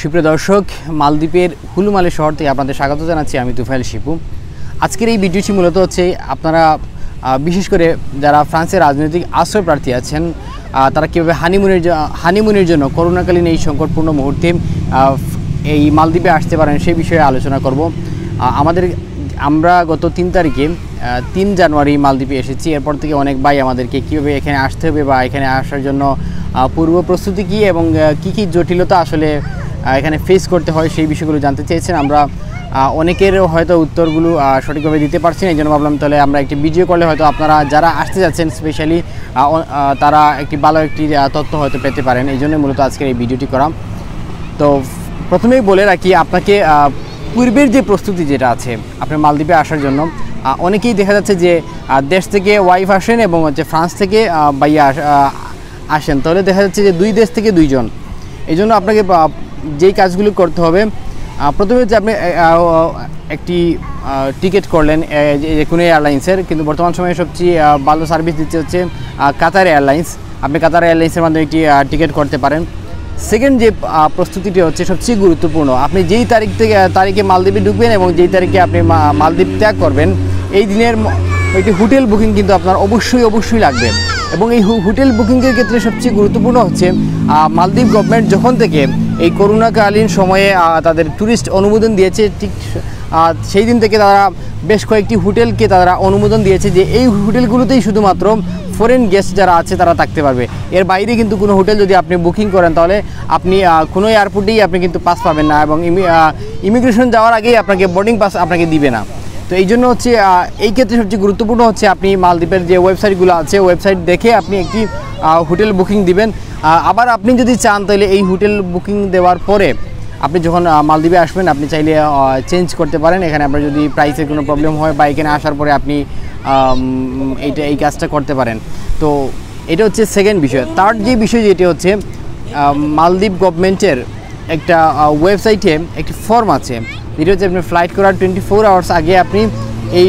সুপ্রিয় দর্শক, মালদ্বীপের হুলুমালে শহর থেকে আপনাদের স্বাগত জানাচ্ছি আমি তুফাইল শিপু। আজকের এই ভিডিওটি মূলত হচ্ছে আপনারা বিশেষ করে যারা ফ্রান্সের রাজনৈতিক আশ্রয় প্রার্থী আছেন তারা কীভাবে হানিমুনের হানিমুনের জন্য করোনাকালীন এই সংকটপূর্ণ মুহূর্তে এই মালদ্বীপে আসতে পারেন সেই বিষয়ে আলোচনা করব। আমাদের, আমরা গত তিন তারিখে তিন জানুয়ারি মালদ্বীপে এসেছি। এরপর থেকে অনেক ভাই আমাদেরকে কীভাবে এখানে আসতে হবে বা এখানে আসার জন্য পূর্ব প্রস্তুতি কী এবং কী কী জটিলতা আসলে এখানে ফেস করতে হয়, সেই বিষয়গুলো জানতে চেয়েছেন। আমরা অনেকের হয়তো উত্তরগুলো সঠিকভাবে দিতে পারছি না, এই জন্য ভাবলাম তাহলে আমরা একটি ভিডিও করলে হয়তো আপনারা যারা আসতে যাচ্ছেন স্পেশালি তারা একটি ভালো একটি তথ্য হয়তো পেতে পারেন। এই জন্য মূলত আজকের এই ভিডিওটি করা। তো প্রথমেই বলে রাখি, আপনাকে পূর্বের যে প্রস্তুতি যেটা আছে, আপনার মালদ্বীপে আসার জন্য অনেকেই দেখা যাচ্ছে যে দেশ থেকে ওয়াইফ আসেন এবং হচ্ছে ফ্রান্স থেকে বাইয়া আস- আসেন। তাহলে দেখা যাচ্ছে যে দুই দেশ থেকে দুইজন। এই জন্য আপনাকে যেই কাজগুলো করতে হবে প্রথমে যে আপনি একটি টিকিট করলেন যে কোনো এয়ারলাইন্সের কিন্তু বর্তমান সময়ে সবচেয়ে ভালো সার্ভিস দিচ্ছে হচ্ছে কাতার এয়ারলাইন্স আপনি কাতার এয়ারলাইন্সের মাধ্যমে একটি টিকিট করতে পারেন। সেকেন্ড যে প্রস্তুতিটি হচ্ছে সবচেয়ে গুরুত্বপূর্ণ, আপনি যেই তারিখ থেকে, তারিখে মালদ্বীপে ঢুকবেন এবং যেই তারিখে আপনি মালদ্বীপ ত্যাগ করবেন, এই দিনের একটি হোটেল বুকিং কিন্তু আপনার অবশ্যই অবশ্যই লাগবে। এবং এই হোটেল বুকিংয়ের ক্ষেত্রে সবচেয়ে গুরুত্বপূর্ণ হচ্ছে মালদ্বীপ গভর্নমেন্ট যখন থেকে এই করোনাকালীন সময়ে তাদের ট্যুরিস্ট অনুমোদন দিয়েছে, ঠিক সেই দিন থেকে তারা বেশ কয়েকটি হোটেলকে তারা অনুমোদন দিয়েছে যে এই হোটেলগুলোতেই শুধুমাত্র ফরেন গেস্ট যারা আছে তারা থাকতে পারবে। এর বাইরে কিন্তু কোনো হোটেল যদি আপনি বুকিং করেন, তাহলে আপনি কোনো এয়ারপোর্টেই আপনি কিন্তু পাস পাবেন না এবং ইমিগ্রেশন যাওয়ার আগেই আপনাকে বোর্ডিং পাস আপনাকে দিবে না। তো এই জন্য হচ্ছে এই ক্ষেত্রে সবচেয়ে গুরুত্বপূর্ণ হচ্ছে আপনি মালদ্বীপের যে ওয়েবসাইটগুলো আছে ওয়েবসাইট দেখে আপনি একটি হোটেল বুকিং দিবেন। আবার আপনি যদি চান তাহলে এই হোটেল বুকিং দেওয়ার পরে আপনি যখন মালদ্বীপে আসবেন, আপনি চাইলে চেঞ্জ করতে পারেন। এখানে আপনার যদি প্রাইসের কোনো প্রবলেম হয় বা এখানে আসার পরে আপনি এইটা, এই কাজটা করতে পারেন। তো এটা হচ্ছে সেকেন্ড বিষয়। থার্ড যে বিষয় যেটি হচ্ছে মালদ্বীপ গভর্নমেন্টের একটা ওয়েবসাইটে একটি ফর্ম আছে। যেটা হচ্ছে আপনি ফ্লাইট করার টোয়েন্টি ফোর আওয়ার্স আগে আপনি এই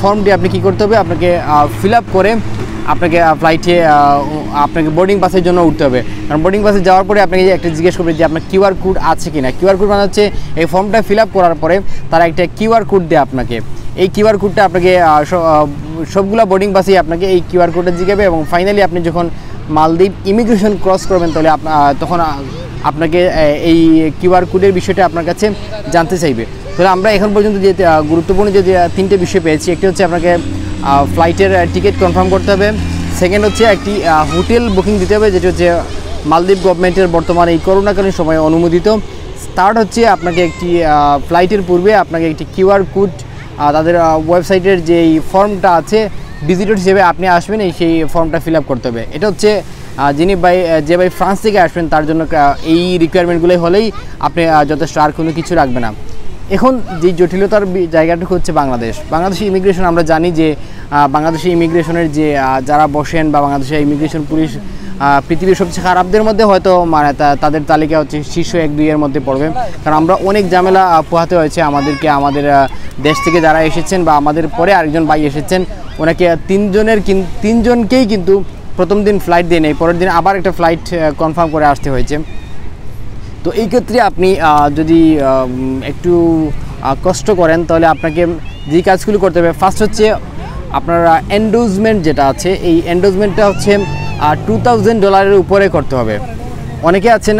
ফর্মটি আপনি কী করতে হবে? আপনাকে ফিল করে আপনাকে ফ্লাইটে আপনাকে বোর্ডিং পাসের জন্য উঠতে হবে। কারণ বোর্ডিং পাসে যাওয়ার পরে আপনাকে একটা জিজ্ঞেস করবে যে আপনার কিউআর কোড আছে কি না কিউআর কোড মানে হচ্ছে এই ফর্মটা ফিল করার পরে তারা একটা কিউআর কোড দেয় আপনাকে। এই কিউআর কোডটা আপনাকে সবগুলা বোর্ডিং পাসেই আপনাকে এই কিউআর কোডটা জিগাবে এবং ফাইনালি আপনি যখন মালদ্বীপ ইমিগ্রেশন ক্রস করবেন, তাহলে তখন আপনাকে এই কিউআর কোডের বিষয়টা আপনার কাছে জানতে চাইবে। তাহলে আমরা এখন পর্যন্ত যে গুরুত্বপূর্ণ যে তিনটে বিষয় পেয়েছি, একটি হচ্ছে আপনাকে ফ্লাইটের টিকিট কনফার্ম করতে হবে। সেকেন্ড হচ্ছে একটি হোটেল বুকিং দিতে হবে, যেটি হচ্ছে মালদ্বীপ গভর্নমেন্টের বর্তমানে এই করোনাকালীন সময়ে অনুমোদিত। থার্ড হচ্ছে আপনাকে একটি ফ্লাইটের পূর্বে আপনাকে একটি কিউআর কোড তাদের ওয়েবসাইটের যে ফর্মটা আছে ভিজিটর হিসেবে আপনি আসবেন, এই সেই ফর্মটা ফিল করতে হবে। এটা হচ্ছে যিনি ভাই যে ভাই ফ্রান্স থেকে আসবেন, তার জন্য এই রিকোয়ারমেন্টগুলোই হলেই আপনি যথেষ্ট আর কোনো কিছু রাখবে না। এখন যে জটিলতার জায়গাটুকু হচ্ছে বাংলাদেশ। বাংলাদেশি ইমিগ্রেশন আমরা জানি যে বাংলাদেশি ইমিগ্রেশনের যে যারা বসেন বা বাংলাদেশের ইমিগ্রেশন পুলিশ পৃথিবীর সবচেয়ে খারাপদের মধ্যে হয়তো মানে তাদের তালিকা হচ্ছে শীর্ষ এক দুইয়ের মধ্যে পড়বে। কারণ আমরা অনেক ঝামেলা পোহাতে হয়েছে আমাদেরকে, আমাদের দেশ থেকে যারা এসেছেন বা আমাদের পরে আরেকজন ভাই এসেছেন, ওনাকে তিনজনের তিনজনকেই কিন্তু প্রথম দিন ফ্লাইট দিয়ে নেই, পরের দিন আবার একটা ফ্লাইট কনফার্ম করে আসতে হয়েছে। তো এই ক্ষেত্রে আপনি যদি একটু কষ্ট করেন, তাহলে আপনাকে যে কাজগুলো করতে হবে ফার্স্ট হচ্ছে আপনার এন্ডোজমেন্ট যেটা আছে, এই এন্ডোজমেন্টটা হচ্ছে টু থাউজেন্ড ডলারের উপরে করতে হবে। অনেকে আছেন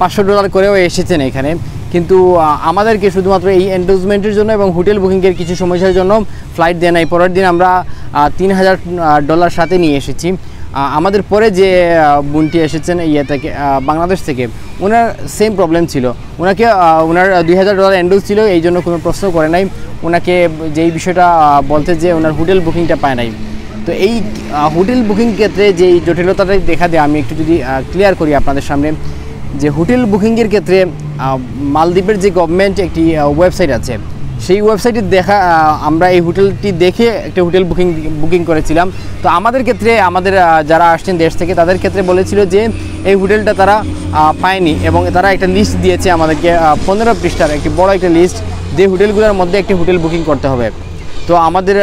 পাঁচশো ডলার করেও এসেছেন এখানে। কিন্তু আমাদেরকে শুধুমাত্র এই এন্ডোজমেন্টের জন্য এবং হোটেল বুকিংয়ের কিছু সমস্যার জন্য ফ্লাইট দেয় নাই। পরের দিন আমরা তিন হাজার ডলার সাথে নিয়ে এসেছি। আমাদের পরে যে বোনটি এসেছেন ইয়ে থেকে বাংলাদেশ থেকে, ওনার সেম প্রবলেম ছিল। ওনাকে ওনার দুই হাজার ডলার এন্ডোজ ছিল, এই জন্য কোনো প্রশ্ন করে নাই। ওনাকে যেই বিষয়টা বলতে যে ওনার হোটেল বুকিংটা পায় নাই। তো এই হোটেল বুকিং ক্ষেত্রে যেই জটিলতাটা দেখা দেয়, আমি একটু যদি ক্লিয়ার করি আপনাদের সামনে, যে হোটেল বুকিংয়ের ক্ষেত্রে মালদ্বীপের যে গভর্নমেন্ট একটি ওয়েবসাইট আছে সেই ওয়েবসাইটে দেখা আমরা এই হোটেলটি দেখে একটা হোটেল বুকিং বুকিং করেছিলাম। তো আমাদের ক্ষেত্রে, আমাদের যারা আসছেন দেশ থেকে, তাদের ক্ষেত্রে বলেছিল যে এই হোটেলটা তারা পায়নি এবং তারা একটা লিস্ট দিয়েছে আমাদেরকে পনেরো পৃষ্ঠার একটি বড় একটা লিস্ট যে হোটেলগুলোর মধ্যে একটি হোটেল বুকিং করতে হবে। তো আমাদের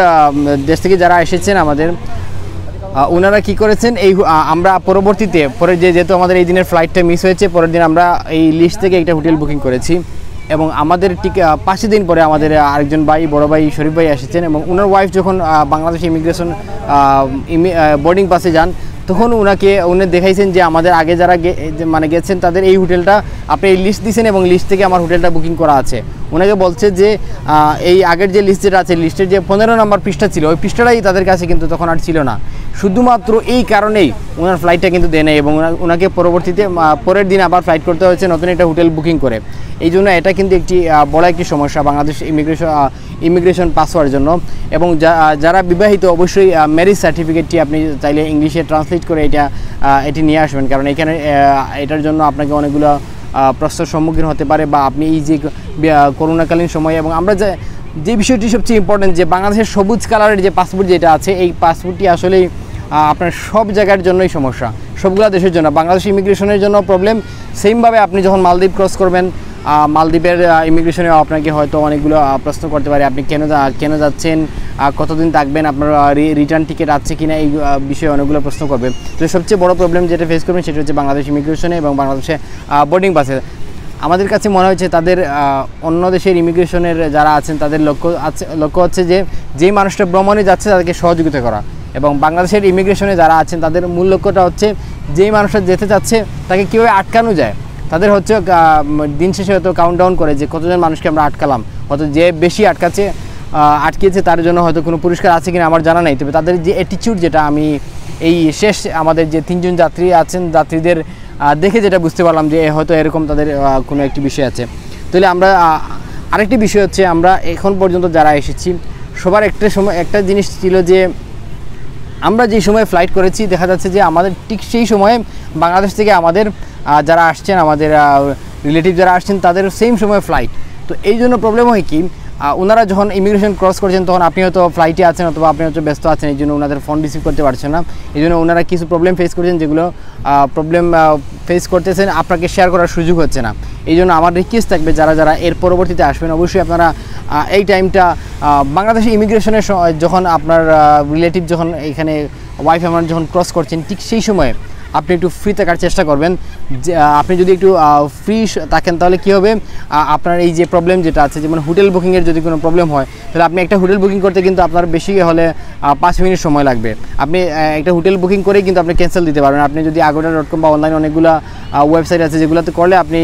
দেশ থেকে যারা এসেছেন আমাদের ওনারা কি করেছেন, এই আমরা পরবর্তীতে, পরে যে যেহেতু আমাদের এই দিনের ফ্লাইটটা মিস হয়েছে, পরের দিন আমরা এই লিস্ট থেকে একটা হোটেল বুকিং করেছি। এবং আমাদের ঠিক পাঁচই দিন পরে আমাদের আরেকজন ভাই, বড় ভাই, শরীফ ভাই এসেছেন এবং ওনার ওয়াইফ যখন বাংলাদেশ ইমিগ্রেশন বোর্ডিং পাসে যান, তখন ওনাকে উনি দেখাইছেন যে আমাদের আগে যারা মানে গেছেন, তাদের এই হোটেলটা আপনি এই লিস্ট দিয়েছেন এবং লিস্ট থেকে আমার হোটেলটা বুকিং করা আছে। ওনাকে বলছে যে এই আগের যে লিস্ট যেটা আছে লিস্টের যে পনেরো নম্বর পৃষ্ঠা ছিল, ওই পৃষ্ঠাটাই তাদের কাছে কিন্তু তখন আর ছিল না। শুধুমাত্র এই কারণেই ওনার ফ্লাইটটা কিন্তু দেয় এবং ওনা- ওনাকে পরবর্তীতে পরের দিন আবার ফ্লাইট করতে হয়েছে নতুন একটা হোটেল বুকিং করে। এই জন্য এটা কিন্তু একটি বড় একটি সমস্যা বাংলাদেশ ইমিগ্রেশন ইমিগ্রেশন পাস হওয়ার জন্য। এবং যারা বিবাহিত, অবশ্যই ম্যারিজ সার্টিফিকেটটি আপনি চাইলে ইংলিশে ট্রান্সলেট করে এটা এটি নিয়ে আসবেন। কারণ এখানে এটার জন্য আপনাকে অনেকগুলো প্রশ্নের সম্মুখীন হতে পারে বা আপনি এই যে করোনাকালীন সময়ে এবং আমরা যে যে বিষয়টি সবচেয়ে ইম্পর্টেন্ট যে, বাংলাদেশের সবুজ কালারের যে পাসপোর্ট যেটা আছে, এই পাসপোর্টটি আসলেই আপনার সব জায়গার জন্যই সমস্যা। সবগুলো দেশের জন্য। বাংলাদেশ ইমিগ্রেশনের জন্য প্রবলেম সেমভাবে আপনি যখন মালদ্বীপ ক্রস করবেন মালদ্বীপের ইমিগ্রেশনে আপনাকে হয়তো অনেকগুলো প্রশ্ন করতে পারে, আপনি কেন কেন যাচ্ছেন কতদিন থাকবেন, আপনার রিটার্ন টিকিট আছে কিনা, এই বিষয়ে অনেকগুলো প্রশ্ন করবে। তো সবচেয়ে বড় প্রবলেম যেটা ফেস করবেন, সেটা হচ্ছে বাংলাদেশ ইমিগ্রেশনে এবং বাংলাদেশে বোর্ডিং পাসে আমাদের কাছে মনে হয়েছে তাদের অন্য দেশের ইমিগ্রেশনের যারা আছেন, তাদের লক্ষ্য আছে, লক্ষ্য হচ্ছে যে, যেই মানুষটা ভ্রমণে যাচ্ছে, তাদেরকে সহযোগিতা করা। এবং বাংলাদেশের ইমিগ্রেশনে যারা আছেন তাদের মূল লক্ষ্যটা হচ্ছে যেই মানুষটা যেতে চাচ্ছে তাকে কীভাবে আটকানো যায়? তাদের হচ্ছে দিন শেষে হয়তো কাউন্ট ডাউন করে যে কতজন মানুষকে আমরা আটকালাম হয়তো যে বেশি আটকাচ্ছে আহ, আটকেছে তার জন্য হয়তো কোনো পুরস্কার আছে কিনা আমার জানা নেই। তবে তাদের যে অ্যাটিচিউড যেটা আমি এই শেষ আমাদের যে তিনজন যাত্রী আছেন যাত্রীদের দেখে যেটা বুঝতে পারলাম যে হয়তো এরকম তাদের কোনো একটি বিষয় আছে। তাহলে আমরা আরেকটি বিষয় হচ্ছে আমরা এখন পর্যন্ত যারা এসেছি সবার একটা সময় একটা জিনিস ছিল যে আমরা যে সময় ফ্লাইট করেছি, দেখা যাচ্ছে যে আমাদের ঠিক সেই সময়ে বাংলাদেশ থেকে আমাদের যারা আসছেন, আমাদের রিলেটিভ যারা আসছেন তাদের সেম সময় ফ্লাইট তো এই জন্য প্রবলেম হয় কি ওনারা যখন ইমিগ্রেশন ক্রস করছেন, তখন আপনি হয়তো ফ্লাইটে আছেন অথবা আপনি হয়তো ব্যস্ত আছেন, এই জন্য ওনাদের ফোন রিসিভ করতে পারছেন না। এই জন্য ওনারা কিছু প্রবলেম ফেস করছেন যেগুলো প্রবলেম ফেস করতেছেন, আপনাকে শেয়ার করার সুযোগ হচ্ছে না। এই জন্য আমার রিকোয়েস্ট থাকবে, যারা যারা এর পরবর্তীতে আসবেন, অবশ্যই আপনারা এই টাইমটা বাংলাদেশি ইমিগ্রেশনের যখন আপনার রিলেটিভ যখন এখানে ওয়াইফ আমার যখন ক্রস করছেন, ঠিক সেই সময়ে আপনি একটু ফ্রি থাকার চেষ্টা করবেন। আপনি যদি একটু ফ্রি থাকেন তাহলে কী হবে? আপনার এই যে প্রবলেম যেটা আছে, যেমন হোটেল বুকিংয়ের যদি কোনো প্রবলেম হয়, তাহলে আপনি একটা হোটেল বুকিং করতে কিন্তু আপনার বেশি হলে পাঁচ মিনিট সময় লাগবে। আপনি একটা হোটেল বুকিং করেই কিন্তু আপনি ক্যান্সেল দিতে পারবেন। আপনি যদি আগোটা ডট কম বা অনলাইনে অনেকগুলো ওয়েবসাইট আছে যেগুলোতে করলে আপনি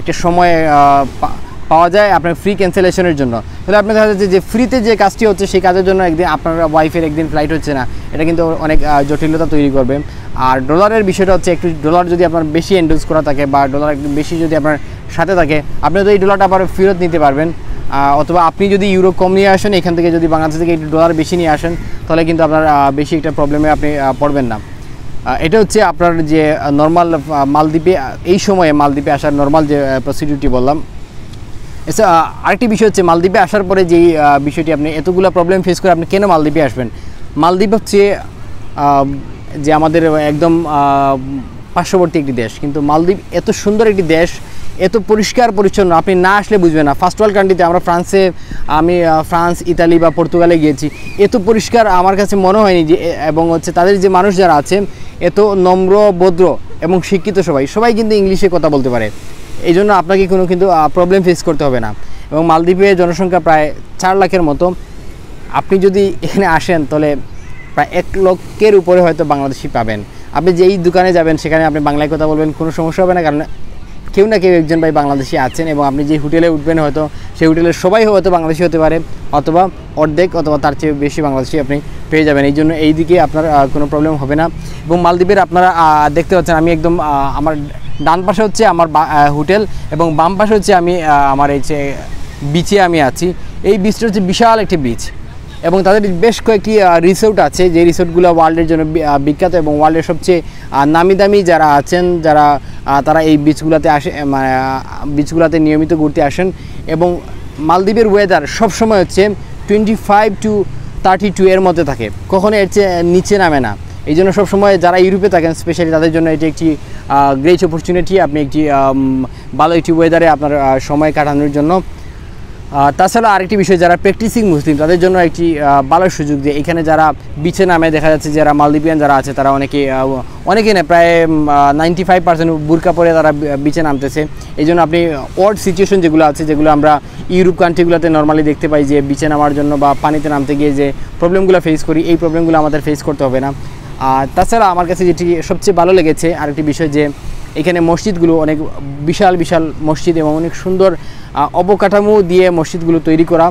একটা সময় পাওয়া যায় আপনার ফ্রি ক্যান্সেলেশনের জন্য। তাহলে আপনার দেখা যাচ্ছে যে ফ্রিতে যে কাজটি হচ্ছে, সেই কাজের জন্য একদিন আপনার ওয়াইফের একদিন ফ্লাইট হচ্ছে না। এটা কিন্তু অনেক জটিলতা তৈরি করবে। আর ডলারের বিষয়টা হচ্ছে, একটু ডলার যদি আপনার বেশি এন্ডোজ করা থাকে বা ডলার একটু বেশি যদি আপনার সাথে থাকে, আপনি তো এই ডলারটা আবার ফেরত নিতে পারবেন। অথবা আপনি যদি ইউরো কম নিয়ে আসেন, এখান থেকে যদি বাংলাদেশ থেকে একটু ডলার বেশি নিয়ে আসেন, তাহলে কিন্তু আপনার বেশি একটা প্রবলেমে আপনি পড়বেন না। এটা হচ্ছে আপনার যে নর্মাল মালদ্বীপে এই সময়ে মালদ্বীপে আসার নর্মাল যে প্রসিডিউরটি বললাম। এছাড়া আরেকটি বিষয় হচ্ছে, মালদ্বীপে আসার পরে যেই বিষয়টি আপনি এতগুলো প্রবলেম ফেস করে আপনি কেন মালদ্বীপে আসবেন? মালদ্বীপ হচ্ছে যে আমাদের একদম পার্শ্ববর্তী একটি দেশ। কিন্তু মালদ্বীপ এত সুন্দর একটি দেশ, এত পরিষ্কার পরিচ্ছন্ন, আপনি না আসলে বুঝবেন না। ফার্স্ট ওয়ার্ল্ড কান্ট্রিতে আমরা ফ্রান্সে আমি ফ্রান্স ইতালি বা পর্তুগালে গিয়েছি। এত পরিষ্কার আমার কাছে মনে হয়নি যে, এবং হচ্ছে তাদের যে মানুষ যারা আছে এত নম্র, ভদ্র এবং শিক্ষিত সবাই সবাই কিন্তু ইংলিশে কথা বলতে পারে। এই জন্য আপনাকে কোনো কিন্তু প্রবলেম ফেস করতে হবে না। এবং মালদ্বীপে জনসংখ্যা প্রায় চার লাখের মতো। আপনি যদি এখানে আসেন, তাহলে প্রায় এক লক্ষের উপরে হয়তো বাংলাদেশি পাবেন। আপনি যেই দোকানে যাবেন, সেখানে আপনি বাংলায় কথা বলবেন, কোনো সমস্যা হবে না। কারণ কেউ না কেউ একজন ভাই বাংলাদেশি আছেন এবং আপনি যে হোটেলে উঠবেন হয়তো, সেই হোটেলের সবাই হয়তো বাংলাদেশি হতে পারে। অথবা অর্ধেক অথবা তার চেয়ে বেশি বাংলাদেশি আপনি পেয়ে যাবেন। এই জন্য এই দিকে আপনার কোনো প্রবলেম হবে না। এবং মালদ্বীপের আপনারা দেখতে পাচ্ছেন, আমি একদম আমার ডান পাশে হচ্ছে আমার হোটেল এবং বাম পাশে হচ্ছে আমি আমার এই যে বিচে আমি আছি। এই বিচটা হচ্ছে বিশাল একটি বিচ এবং তাদের বেশ কয়েকটি রিসোর্ট আছে। যে রিসোর্টগুলো ওয়ার্ল্ডের জন্য বিখ্যাত এবং ওয়ার্ল্ডের সবচেয়ে নামি দামি যারা আছেন, যারা তারা এই বিচগুলোতে আসে মানে বিচগুলোতে নিয়মিত ঘুরতে আসেন এবং মালদ্বীপের ওয়েদার সবসময় হচ্ছে twenty five to thirty two এর মধ্যে থাকে। কখনো এর চেয়ে নিচে নামে না। এই জন্য সবসময় যারা ইউরোপে থাকেন স্পেশালি তাদের জন্য এটি একটি গ্রেট অপরচুনিটি আপনি একটি ভালো একটি ওয়েদারে আপনার সময় কাটানোর জন্য। তাছাড়া আরেকটি বিষয়, যারা প্র্যাকটিসিং মুসলিম, তাদের জন্য একটি ভালো সুযোগ যে এখানে যারা বিচে নামে, দেখা যাচ্ছে যারা মালদ্বীপিয়ান যারা আছে, তারা অনেকে অনেকে না, প্রায় নাইনটি ফাইভ পার্সেন্ট বুরকা পরে তারা বিচে নামতেছে। এই জন্য আপনি ওয়ার্ড সিচুয়েশন যেগুলো আছে, যেগুলো আমরা ইউরোপ কান্ট্রিগুলোতে নর্মালি দেখতে পাই যে বিচে নামার জন্য বা পানিতে নামতে গিয়ে যে প্রবলেমগুলো ফেস করি, এই প্রবলেমগুলো আমাদের ফেস করতে হবে না। আর তাছাড়া আমার কাছে যেটি সবচেয়ে ভালো লেগেছে আরেকটি বিষয় যে এখানে মসজিদগুলো অনেক বিশাল বিশাল মসজিদ এবং অনেক সুন্দর অবকাঠামো দিয়ে মসজিদগুলো তৈরি করা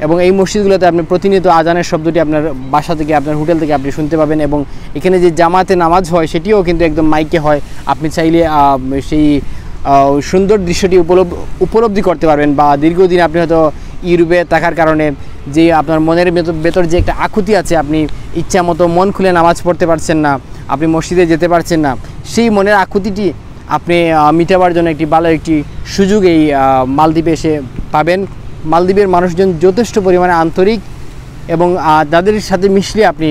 এবং এই মসজিদগুলোতে আপনি প্রতিনিয়ত আজানের শব্দটি আপনার বাসা থেকে, আপনার হোটেল থেকে আপনি শুনতে পাবেন এবং এখানে যে জামাতে নামাজ হয় সেটিও কিন্তু একদম মাইকে হয়। আপনি চাইলে সেই সুন্দর দৃশ্যটি উপলব্ধ করতে পারবেন বা দীর্ঘদিন আপনি হয়তো ইউরোপে থাকার কারণে যে আপনার মনের ভেতর যে একটা আকুতি আছে, আপনি ইচ্ছা মতো মন খুলে নামাজ পড়তে পারছেন না, আপনি মসজিদে যেতে পারছেন না, সেই মনের আকুতিটি আপনি মিটাবার জন্য একটি ভালো একটি সুযোগ এই মালদ্বীপে এসে পাবেন। মালদ্বীপের মানুষজন যথেষ্ট পরিমাণে আন্তরিক এবং তাদের সাথে মিশলে আপনি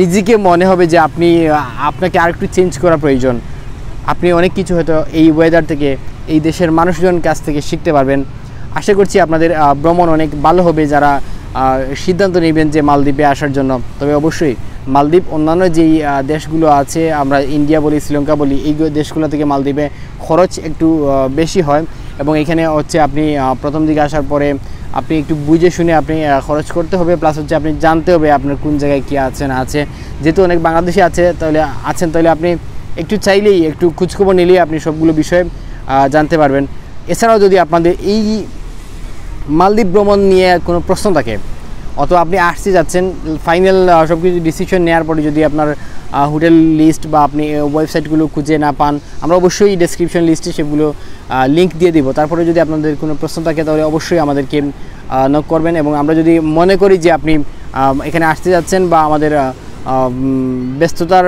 নিজেকে মনে হবে যে আপনি আপনাকে আরেকটু চেঞ্জ করা প্রয়োজন। আপনি অনেক কিছু হয়তো এই ওয়েদার থেকে, এই দেশের মানুষজন কাছ থেকে শিখতে পারবেন। আশা করছি আপনাদের ভ্রমণ অনেক ভালো হবে যারা সিদ্ধান্ত নেবেন যে মালদ্বীপে আসার জন্য। তবে অবশ্যই মালদ্বীপ অন্যান্য যেই দেশগুলো আছে, আমরা ইন্ডিয়া বলি, শ্রীলঙ্কা বলি, এই দেশগুলো থেকে মালদ্বীপে খরচ একটু বেশি হয়। এবং এখানে হচ্ছে আপনি প্রথম দিকে আসার পরে আপনি একটু বুঝে শুনে আপনি খরচ করতে হবে। প্লাস হচ্ছে আপনি জানতে হবে আপনার কোন জায়গায় কী আছে, না আছে। যেহেতু অনেক বাংলাদেশি আছে, তাহলে আছেন, তাহলে আপনি একটু চাইলেই, একটু খোঁজখবর নিলেই আপনি সবগুলো বিষয়ে জানতে পারবেন। এছাড়াও যদি আপনাদের এই মালদ্বীপ ভ্রমণ নিয়ে কোনো প্রশ্ন থাকে? অথবা আপনি আসতে যাচ্ছেন ফাইনাল সব কিছু ডিসিশন নেওয়ার পরে যদি আপনার হোটেল লিস্ট বা আপনি ওয়েবসাইটগুলো খুঁজে না পান, আমরা অবশ্যই ডেসক্রিপশন লিস্টে সেগুলো লিঙ্ক দিয়ে দিব। তারপরে যদি আপনাদের কোনো প্রশ্ন থাকে, তাহলে অবশ্যই আমাদেরকে নক করবেন এবং আমরা যদি মনে করি যে আপনি এখানে আসতে যাচ্ছেন বা আমাদের ব্যস্ততার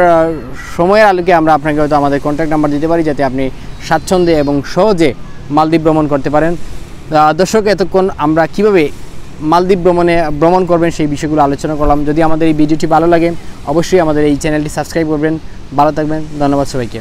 সময়ের আলোকে আমরা আপনাকে হয়তো আমাদের কন্ট্যাক্ট নাম্বার দিতে পারি, যাতে আপনি স্বাচ্ছন্দ্যে এবং সহজে মালদ্বীপ ভ্রমণ করতে পারেন। দর্শক, এতক্ষণ আমরা কীভাবে মালদ্বীপ ভ্রমণে ভ্রমণ করবেন সেই বিষয়গুলো আলোচনা করলাম। যদি আমাদের এই ভিডিওটি ভালো লাগে, অবশ্যই আমাদের এই চ্যানেলটি সাবস্ক্রাইব করবেন। ভালো থাকবেন, ধন্যবাদ সবাইকে।